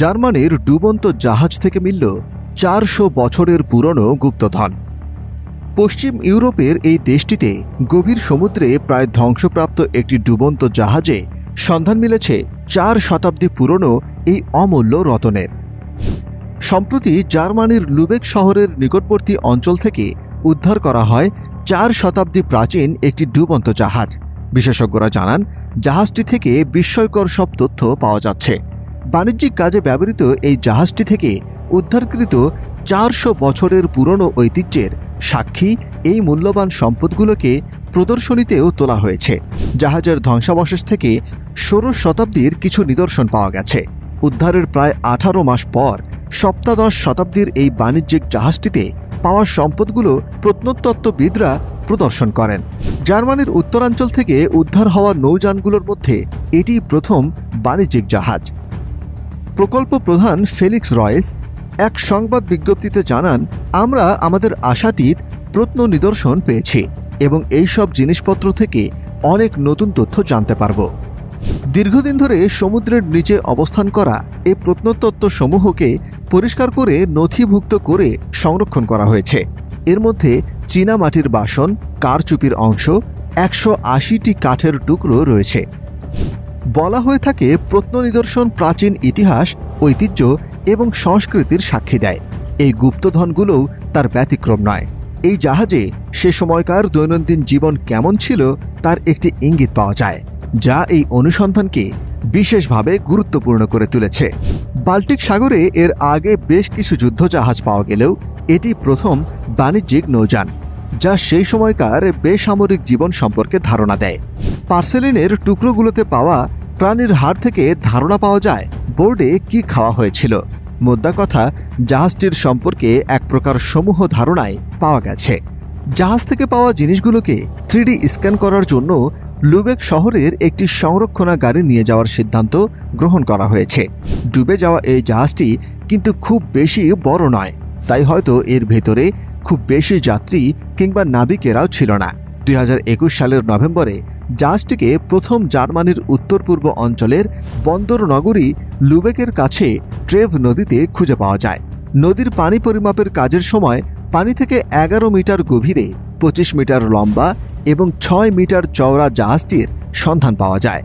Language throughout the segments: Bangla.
জার্মানির ডুবন্ত জাহাজ থেকে মিলল চারশো বছরের পুরনো গুপ্তধন। পশ্চিম ইউরোপের এই দেশটিতে গভীর সমুদ্রে প্রায় ধ্বংসপ্রাপ্ত একটি ডুবন্ত জাহাজে সন্ধান মিলেছে চার শতাব্দী পুরনো এই অমূল্য রতনের। সম্প্রতি জার্মানির লুবেক শহরের নিকটবর্তী অঞ্চল থেকে উদ্ধার করা হয় চার শতাব্দী প্রাচীন একটি ডুবন্ত জাহাজ। বিশেষজ্ঞরা জানান, জাহাজটি থেকে বিস্ময়কর সব তথ্য পাওয়া যাচ্ছে। বাণিজ্যিক কাজে ব্যবহৃত এই জাহাজটি থেকে উদ্ধারকৃত চারশো বছরের পুরনো ঐতিহ্যের সাক্ষী এই মূল্যবান সম্পদগুলোকে প্রদর্শনীতেও তোলা হয়েছে। জাহাজের ধ্বংসাবশেষ থেকে ষোড়শ শতাব্দীর কিছু নিদর্শন পাওয়া গেছে। উদ্ধারের প্রায় আঠারো মাস পর সপ্তাদশ শতাব্দীর এই বাণিজ্যিক জাহাজটিতে পাওয়া সম্পদগুলো প্রত্নতত্ত্ববিদরা প্রদর্শন করেন। জার্মানির উত্তরাঞ্চল থেকে উদ্ধার হওয়া নৌযানগুলোর মধ্যে এটি প্রথম বাণিজ্যিক জাহাজ। প্রকল্প প্রধান ফেলিক্স রয়েস এক সংবাদ বিজ্ঞপ্তিতে জানান, আমরা আমাদের আশাতীত প্রত্ন নিদর্শন পেয়েছি এবং এই সব জিনিসপত্র থেকে অনেক নতুন তথ্য জানতে পারব। দীর্ঘদিন ধরে সমুদ্রের নিচে অবস্থান করা এই প্রত্নতত্ত্ব সমূহকে পরিষ্কার করে নথিভুক্ত করে সংরক্ষণ করা হয়েছে। এর মধ্যে চীনা মাটির বাসন, কারচুপির অংশ, একশো আশিটি কাঠের টুকরো রয়েছে। বলা হয়ে থাকে প্রত্ননিদর্শন, প্রাচীন ইতিহাস, ঐতিহ্য এবং সংস্কৃতির সাক্ষী দেয়। এই গুপ্তধনগুলোও তার ব্যতিক্রম নয়। এই জাহাজে সে সময়কার দৈনন্দিন জীবন কেমন ছিল তার একটি ইঙ্গিত পাওয়া যায়, যা এই অনুসন্ধানকে বিশেষভাবে গুরুত্বপূর্ণ করে তুলেছে। বাল্টিক সাগরে এর আগে বেশ কিছু যুদ্ধজাহাজ পাওয়া গেলেও এটি প্রথম বাণিজ্যিক নৌযান, যা সেই সময়কার বেসামরিক জীবন সম্পর্কে ধারণা দেয়। পার্সেলিনের টুকরোগুলোতে পাওয়া প্রাণীর হাড় থেকে ধারণা পাওয়া যায় বোর্ডে কি খাওয়া হয়েছিল। মোদ্দা কথা, জাহাজটির সম্পর্কে এক প্রকার সমূহ ধারণায় পাওয়া গেছে। জাহাজ থেকে পাওয়া জিনিসগুলোকে থ্রিডি স্ক্যান করার জন্য লুবেক শহরের একটি সংরক্ষণাগারে নিয়ে যাওয়ার সিদ্ধান্ত গ্রহণ করা হয়েছে। ডুবে যাওয়া এই জাহাজটি কিন্তু খুব বেশি বড় নয়, তাই হয়তো এর ভেতরে খুব বেশি যাত্রী কিংবা নাবিকেরাও ছিল না। দুই হাজার একুশ সালের নভেম্বরে জাহাজটিকে প্রথম জার্মানির উত্তর পূর্ব অঞ্চলের বন্দর নগরী লুবেকের কাছে ট্রেভ নদীতে খুঁজে পাওয়া যায়। নদীর পানি পরিমাপের কাজের সময় পানি থেকে এগারো মিটার গভীরে পঁচিশ মিটার লম্বা এবং ছয় মিটার চওড়া জাহাজটির সন্ধান পাওয়া যায়।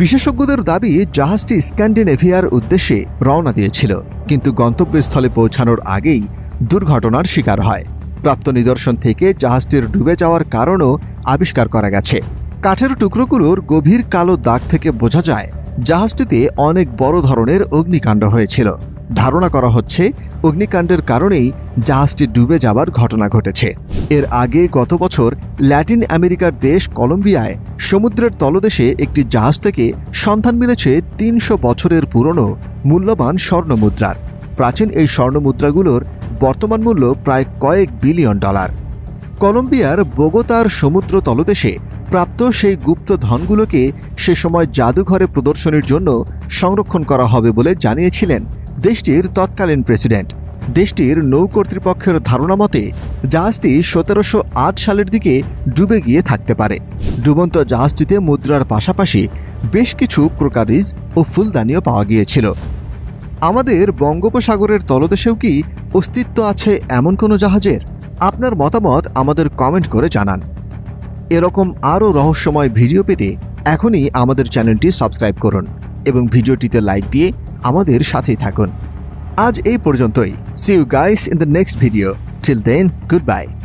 বিশেষজ্ঞদের দাবি, জাহাজটি স্ক্যান্ডিনেভিয়ার উদ্দেশ্যে রওনা দিয়েছিল, কিন্তু গন্তব্যস্থলে পৌঁছানোর আগেই দুর্ঘটনার শিকার হয়। প্রাপ্ত নিদর্শন থেকে জাহাজটির ডুবে যাওয়ার কারণও আবিষ্কার করা গেছে। কাঠের টুকরোগুলোর গভীর কালো দাগ থেকে বোঝা যায়, জাহাজটিতে অনেক বড় ধরনের অগ্নিকাণ্ড হয়েছিল। ধারণা করা হচ্ছে, অগ্নিকাণ্ডের কারণেই জাহাজটি ডুবে যাবার ঘটনা ঘটেছে। এর আগে গত বছর ল্যাটিন আমেরিকার দেশ কলম্বিয়ায় সমুদ্রের তলদেশে একটি জাহাজ থেকে সন্ধান মিলেছে তিনশো বছরের পুরনো, মূল্যবান স্বর্ণমুদ্রার। প্রাচীন এই স্বর্ণমুদ্রাগুলোর বর্তমান মূল্য প্রায় কয়েক বিলিয়ন ডলার। কলম্বিয়ার বোগোতার সমুদ্র তলদেশে প্রাপ্ত সেই গুপ্ত ধনগুলোকে সে সময় জাদুঘরে প্রদর্শনীর জন্য সংরক্ষণ করা হবে বলে জানিয়েছিলেন দেশটির তৎকালীন প্রেসিডেন্ট। দেশটির নৌ কর্তৃপক্ষের ধারণা মতে, জাহাজটি সতেরোশো আট সালের দিকে ডুবে গিয়ে থাকতে পারে। ডুবন্ত জাহাজটিতে মুদ্রার পাশাপাশি বেশ কিছু ক্রোকারিজ ও ফুলদানিও পাওয়া গিয়েছিল। আমাদের বঙ্গোপসাগরের তলদেশেও কি অস্তিত্ব আছে এমন কোনো জাহাজের? আপনার মতামত আমাদের কমেন্ট করে জানান। এরকম আরও রহস্যময় ভিডিও পেতে এখনই আমাদের চ্যানেলটি সাবস্ক্রাইব করুন এবং ভিডিওটিতে লাইক দিয়ে আমাদের সাথেই থাকুন। আজ এই পর্যন্তই। See you guys in the next video till then good bye